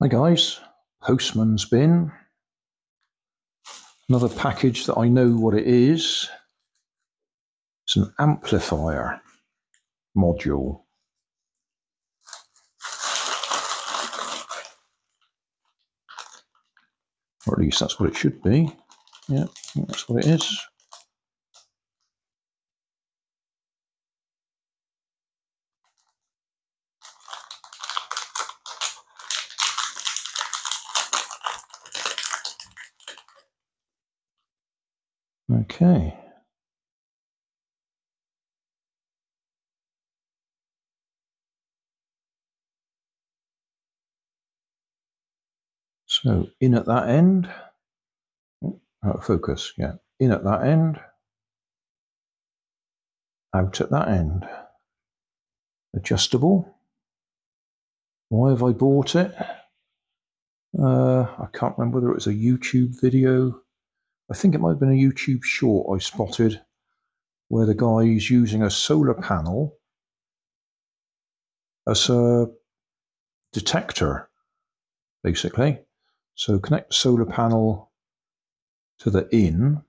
Hi guys, Postman's been. Another package that I know what it is. It's an amplifier module. Or at least that's what it should be. Yeah, that's what it is. Okay. So in at that end, oh, focus, yeah, in at that end, out at that end. Adjustable. Why have I bought it? Uh, I can't remember whether it was a YouTube video I think it might have been a YouTube short I spotted where the guy is using a solar panel as a detector, basically. So connect the solar panel to the in.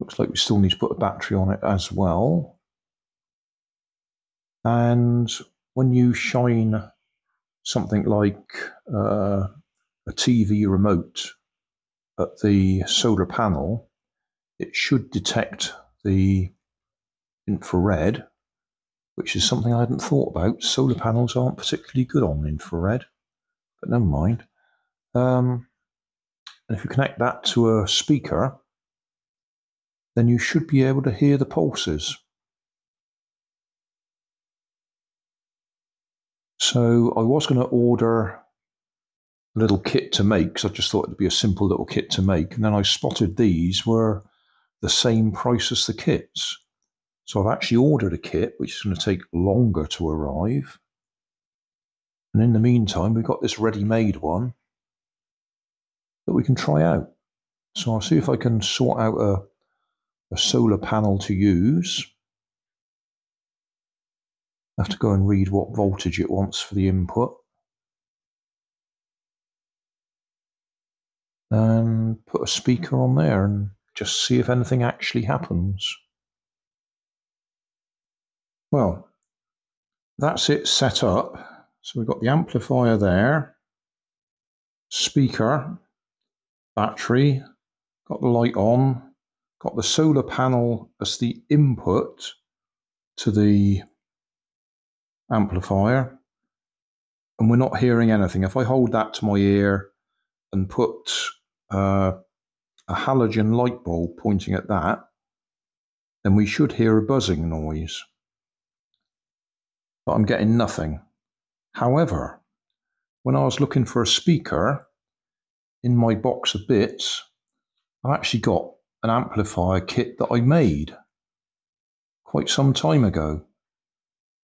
Looks like we still need to put a battery on it as well. And when you shine something like uh, a TV remote at the solar panel, it should detect the infrared, which is something I hadn't thought about. Solar panels aren't particularly good on infrared, but never mind. Um, and if you connect that to a speaker, then you should be able to hear the pulses. So I was going to order little kit to make because I just thought it'd be a simple little kit to make. And then I spotted these were the same price as the kits. So I've actually ordered a kit which is going to take longer to arrive. And in the meantime, we've got this ready-made one that we can try out. So I'll see if I can sort out a, a solar panel to use. I have to go and read what voltage it wants for the input. And put a speaker on there and just see if anything actually happens. Well, that's it set up. So we've got the amplifier there, speaker, battery, got the light on, got the solar panel as the input to the amplifier, and we're not hearing anything. If I hold that to my ear and put uh, a halogen light bulb pointing at that, then we should hear a buzzing noise. But I'm getting nothing. However, when I was looking for a speaker in my box of bits, I've actually got an amplifier kit that I made quite some time ago.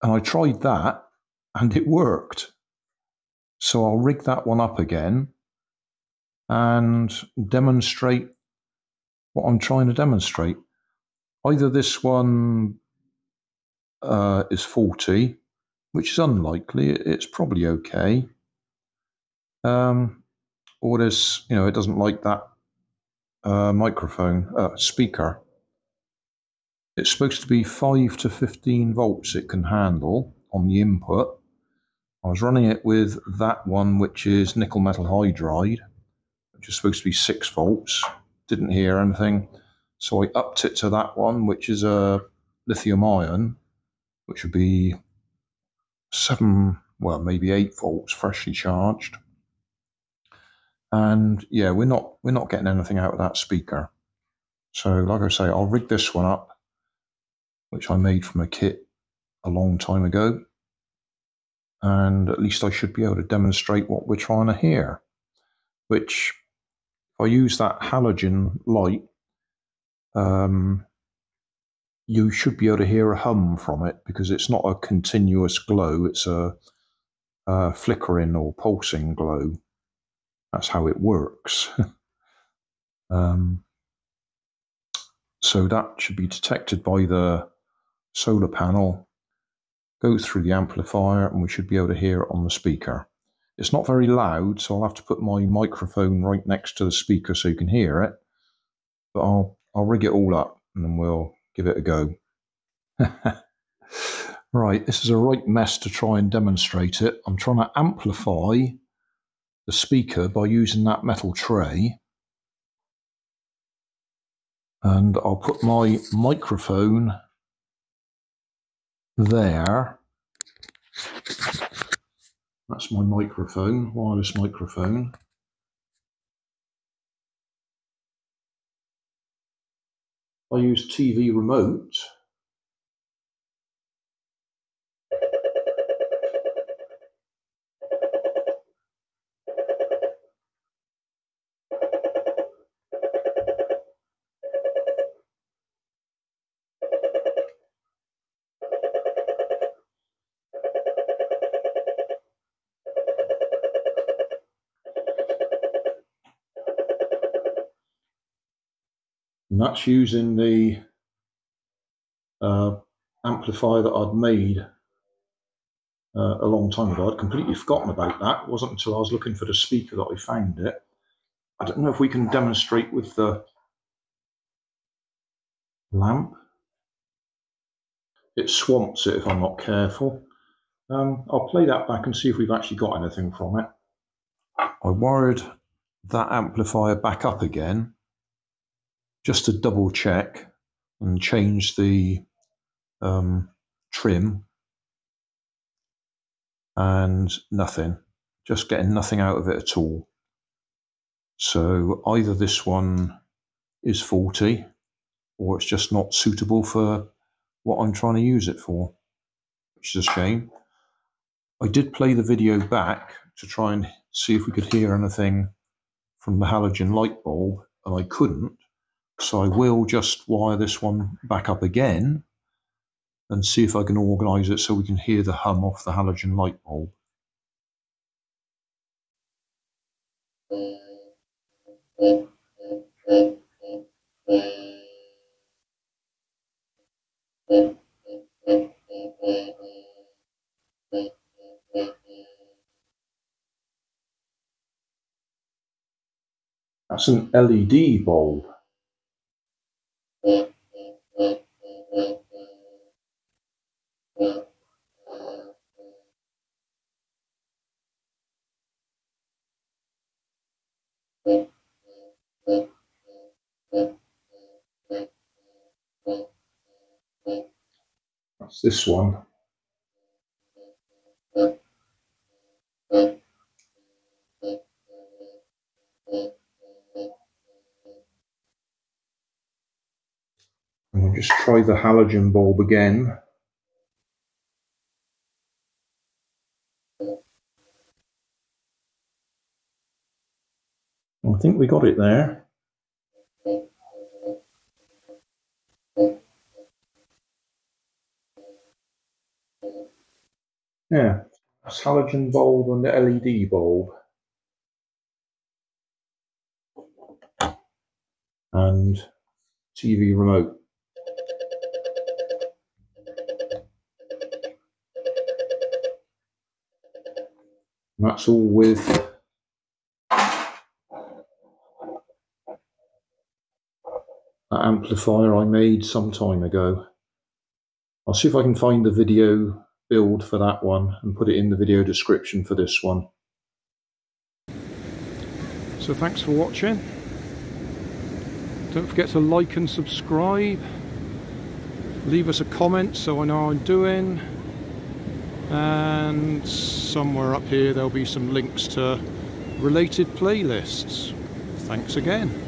And I tried that and it worked. So I'll rig that one up again and demonstrate what I'm trying to demonstrate. Either this one uh, is 40, which is unlikely, it's probably okay. Um, or this, you know, it doesn't like that uh, microphone, uh, speaker. It's supposed to be 5 to 15 volts it can handle on the input. I was running it with that one, which is nickel metal hydride which is supposed to be six volts. Didn't hear anything. So I upped it to that one, which is a lithium ion, which would be seven, well, maybe eight volts freshly charged. And yeah, we're not we're not getting anything out of that speaker. So like I say, I'll rig this one up, which I made from a kit a long time ago. And at least I should be able to demonstrate what we're trying to hear, which I use that halogen light, um, you should be able to hear a hum from it because it's not a continuous glow, it's a, a flickering or pulsing glow. That's how it works. um, so that should be detected by the solar panel, go through the amplifier, and we should be able to hear it on the speaker. It's not very loud, so I'll have to put my microphone right next to the speaker so you can hear it. But I'll I'll rig it all up and then we'll give it a go. right, this is a right mess to try and demonstrate it. I'm trying to amplify the speaker by using that metal tray. And I'll put my microphone there. That's my microphone, wireless microphone. I use TV remote. And that's using the uh, amplifier that I'd made uh, a long time ago. I'd completely forgotten about that. It wasn't until I was looking for the speaker that I found it. I don't know if we can demonstrate with the lamp. It swamps it if I'm not careful. Um, I'll play that back and see if we've actually got anything from it. I wired that amplifier back up again just to double check and change the um, trim and nothing, just getting nothing out of it at all. So either this one is faulty or it's just not suitable for what I'm trying to use it for, which is a shame. I did play the video back to try and see if we could hear anything from the halogen light bulb, and I couldn't. So I will just wire this one back up again and see if I can organise it so we can hear the hum off the halogen light bulb. That's an LED bulb. That's this one. Just try the halogen bulb again. I think we got it there. Yeah, halogen bulb and the LED bulb. And TV remote. And that's all with that amplifier I made some time ago. I'll see if I can find the video build for that one and put it in the video description for this one. So thanks for watching. Don't forget to like and subscribe. Leave us a comment so I know how I'm doing. And somewhere up here there'll be some links to related playlists. Thanks again.